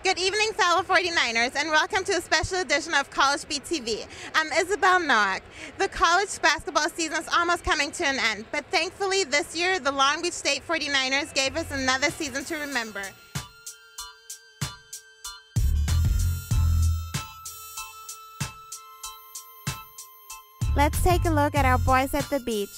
Good evening, fellow 49ers, and welcome to a special edition of College Beat TV. I'm Isabelle Noack. The college basketball season is almost coming to an end, but thankfully this year the Long Beach State 49ers gave us another season to remember. Let's take a look at our boys at the beach.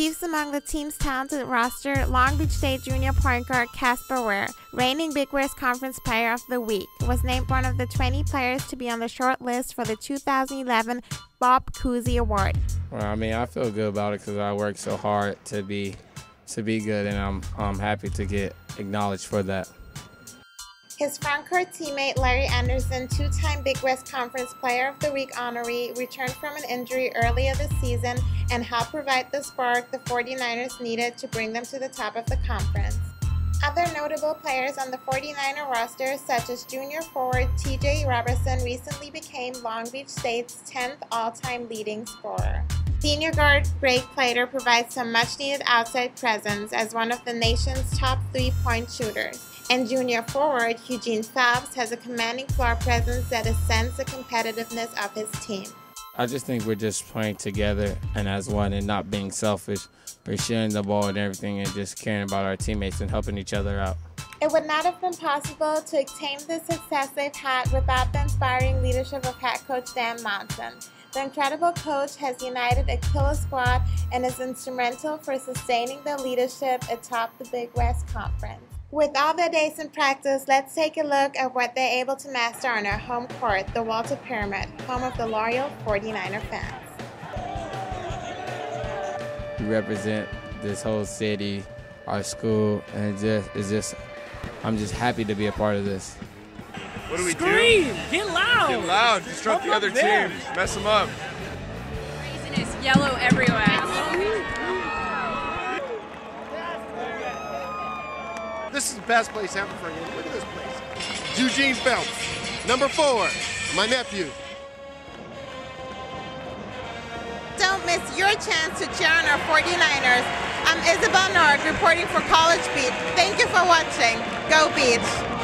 Chiefs among the team's talented roster, Long Beach State junior point guard Casper Ware, reigning Big West Conference Player of the Week, was named one of the 20 players to be on the short list for the 2011 Bob Cousy Award. Well, I mean, I feel good about it because I worked so hard to be to be good, and I'm I'm happy to get acknowledged for that. His frontcourt teammate Larry Anderson, two-time Big West Conference Player of the Week honoree, returned from an injury earlier this season and helped provide the spark the 49ers needed to bring them to the top of the conference. Other notable players on the 49er roster, such as junior forward TJ Robertson, recently became Long Beach State's 10th all-time leading scorer. Senior guard Greg Plater provides some much-needed outside presence as one of the nation's top three-point shooters and junior forward Eugene Phelps has a commanding floor presence that ascends the competitiveness of his team. I just think we're just playing together and as one and not being selfish. We're sharing the ball and everything and just caring about our teammates and helping each other out. It would not have been possible to attain the success they've had without the inspiring leadership of head coach Dan Monson. The incredible coach has united a killer squad and is instrumental for sustaining the leadership atop the Big West Conference. With all their days in practice, let's take a look at what they're able to master on their home court, the Walter Pyramid, home of the loyal 49er fans. We represent this whole city, our school, and it just, it's just, I'm just happy to be a part of this. What do we Scream! do? Get loud! Get loud. Disrupt the other there. teams. Mess them up. yellow everywhere. This is the best place ever for game. Look at this place. Eugene Phelps, number four, my nephew. Don't miss your chance to cheer on our 49ers. I'm Isabelle Noack reporting for College Beat. Thank you for watching. Go Beach!